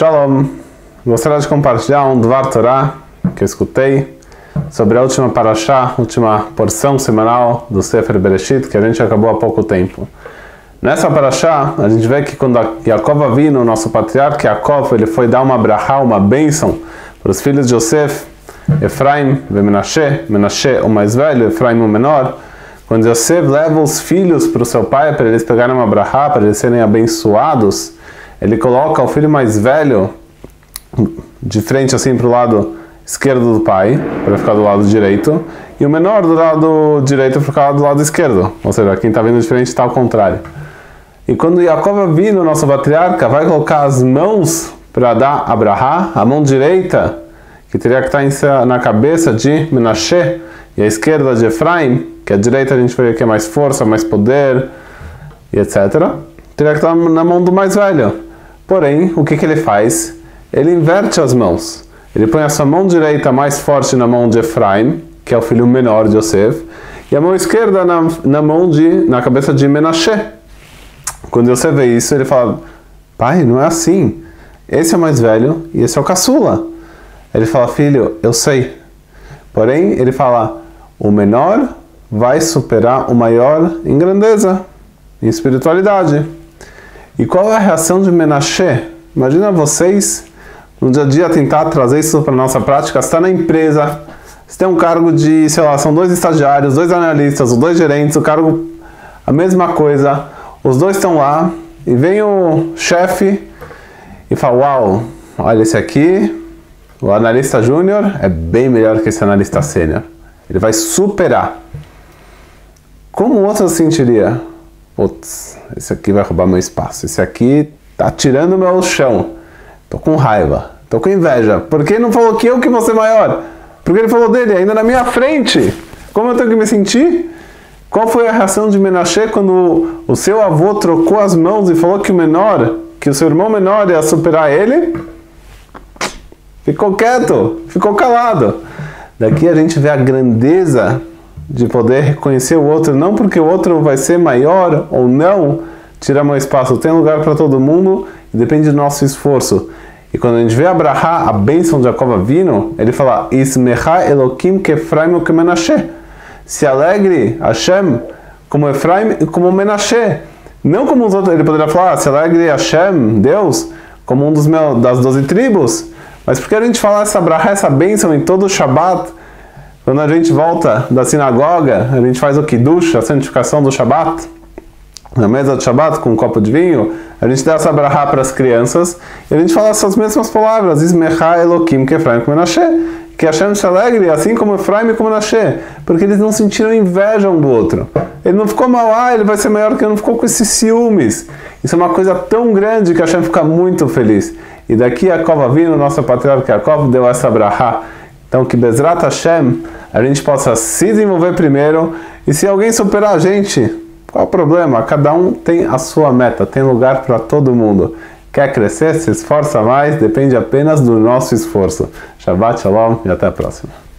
Shalom! Gostaria de compartilhar um Dvar Torah que eu escutei sobre a última paraxá, última porção semanal do Sefer Bereshit, que a gente acabou há pouco tempo. Nessa paraxá, a gente vê que quando Yaakov o nosso patriarca Yaakov, ele foi dar uma brahá, uma bênção para os filhos de Yosef, Efraim e Menashe, Menashe o mais velho, Efraim o menor. Quando Yosef leva os filhos para o seu pai, para eles pegarem uma brahá, para eles serem abençoados, ele coloca o filho mais velho de frente assim para o lado esquerdo do pai, para ficar do lado direito, e o menor do lado direito para ficar do lado esquerdo. Ou seja, quem está vindo de frente está ao contrário. E quando Jacob vir no nosso patriarca, vai colocar as mãos para dar Abraha, a mão direita, que teria que estar na cabeça de Menashe, e a esquerda de Efraim, que a direita a gente veria que é mais força, mais poder, e etc. Teria que estar na mão do mais velho. Porém, o que, que ele faz? Ele inverte as mãos. Ele põe a sua mão direita mais forte na mão de Efraim, que é o filho menor de Yosef, e a mão esquerda na, na mão de, na cabeça de Menashe. Quando você vê isso, ele fala: Pai, não é assim. Esse é o mais velho e esse é o caçula. Ele fala: Filho, eu sei. Porém, ele fala: O menor vai superar o maior em grandeza, em espiritualidade. E qual é a reação de Menashe? Imagina vocês no dia a dia tentar trazer isso para a nossa prática. Você está na empresa, você tem um cargo de, sei lá, são dois estagiários, dois analistas, dois gerentes, o cargo, a mesma coisa. Os dois estão lá e vem o chefe e fala: Uau, olha esse aqui, o analista júnior é bem melhor que esse analista sênior. Ele vai superar. Como o outro se sentiria? Putz, esse aqui vai roubar meu espaço. Esse aqui tá tirando meu chão. Tô com raiva. Tô com inveja. Por que não falou que eu que vou ser maior? Porque ele falou dele, ainda na minha frente. Como eu tenho que me sentir? Qual foi a reação de Menashe quando o seu avô trocou as mãos e falou que o menor, que o seu irmão menor ia superar ele? Ficou quieto, ficou calado. Daqui a gente vê a grandeza de poder reconhecer o outro, não porque o outro vai ser maior ou não, tira meu espaço. Tem lugar para todo mundo e depende do nosso esforço. E quando a gente vê Abraha, a bênção de Jacob vindo, ele fala: Ismecha Elokim Kefraim o Menashe. Se alegre Hashem como Efraim e como Menashe. Não como os outros, ele poderia falar: se alegre Hashem, Deus, como um dos meus, das doze tribos. Mas porque a gente fala essa Abraha, essa bênção em todo o Shabat, quando a gente volta da sinagoga, a gente faz o Kiddush, a santificação do Shabat, na mesa do Shabat com um copo de vinho, a gente dá essa brahá para as crianças e a gente fala essas mesmas palavras, Ismecha Elokim Kefraim Menashe, que Hashem se alegre, assim como Efraim e como Menashe, porque eles não sentiram inveja um do outro. Ele não ficou mal, ah, ele vai ser maior que eu, não ficou com esses ciúmes. Isso é uma coisa tão grande que Hashem fica muito feliz. E daqui a Kova vindo, nosso patriarca Yaakov deu essa brahá então, que Bezrat Hashem, a gente possa se desenvolver primeiro e se alguém superar a gente, qual o problema? Cada um tem a sua meta, tem lugar para todo mundo. Quer crescer, se esforça mais, depende apenas do nosso esforço. Shabbat Shalom e até a próxima.